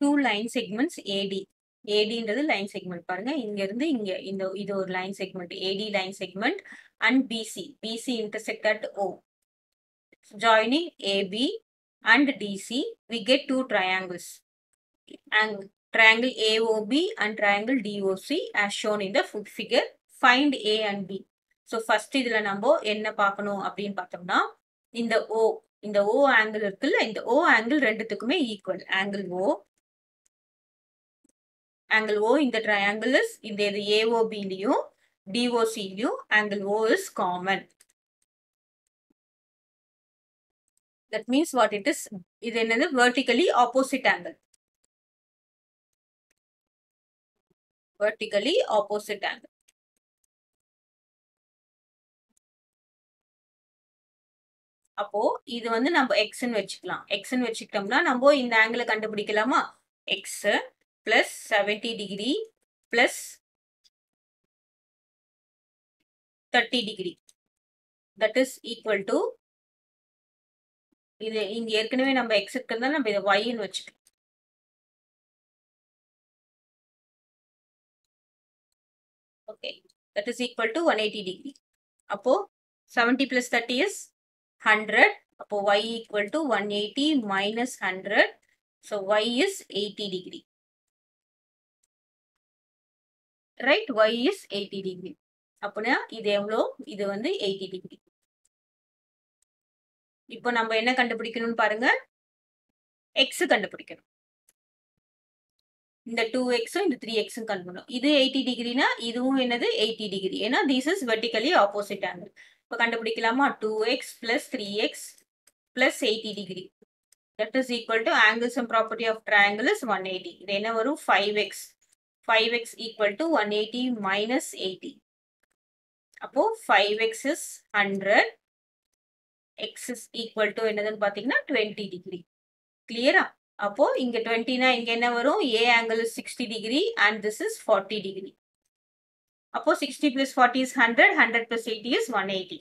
Two line segments AD ஏடின்றது line segment பாருங்க. இங்க இருந்து இங்க இந்த இது ஒரு line segment AD line segment and BC BC intersect at O joining AB and DC we get two triangles and triangle AOB and triangle DOC as shown in the foot figure. Find A and B. So first இதில் நம்ம என்ன பார்க்கணும் அப்படின்னு பார்த்தோம்னா இந்த O இந்த O angle இருக்குல்ல இந்த O ஆங்கிள் ரெண்டுத்துக்குமே equal angle O angle O இந்த ட்ரையாங்கிள் இஸ் இந்த இது ஏஓபிலையும் டிஓசிலையும் angle O is common that means what it is இது என்னது vertically opposite angle vertically opposite angle அப்போ இது வந்து நம்ம எக்ஸ்ன்னு வச்சுக்கலாம் எக்ஸ்ன்னு வச்சுக்கிட்டோம்னா நம்ம இந்த ஆங்கிளை கண்டுபிடிக்கலாமா x plus 70 degree plus 30 degree that is equal to இது இங்க ஏற்கனவே நம்ம x இருக்கிறதா நம்ம இதை y ன்னு வச்சுக்கலாம் okay that is equal to one eighty degree அப்போ seventy plus thirty is hundred அப்போ y equal to one eighty minus hundred so y is eighty degree right y is eighty degree அப்படின்னா இது எவ்வளோ? இது வந்து eighty degree இப்போ நம்ம என்ன கண்டுபிடிக்கணும்னு பாருங்க. எக்ஸ் கண்டுபிடிக்கணும். இந்த டூ எக்ஸும் இந்த த்ரீ எக்ஸும் கண்டுபிடிக்கணும். இது எயிட்டி டிகிரினா இதுவும் என்னது? எயிட்டி டிகிரி ஏன்னா this is vertically opposite angle இப்போ கண்டுபிடிக்கலாமா? Two x plus three x plus eighty degree that is equal to angles and property of triangle is one eighty இது என்ன வரும்? Five x 5x equal to 180 minus 80. அப்போ 5x is 100. x is equal to என்னதுன்னு பார்த்தீங்கன்னா 20 degree. கிளியரா அப்போ இங்க 20 னா இங்க என்ன வரும் a angle is 60 degree and this is 40 degree. அப்போ 60 plus 40 is 100, 100 plus 80 is 180.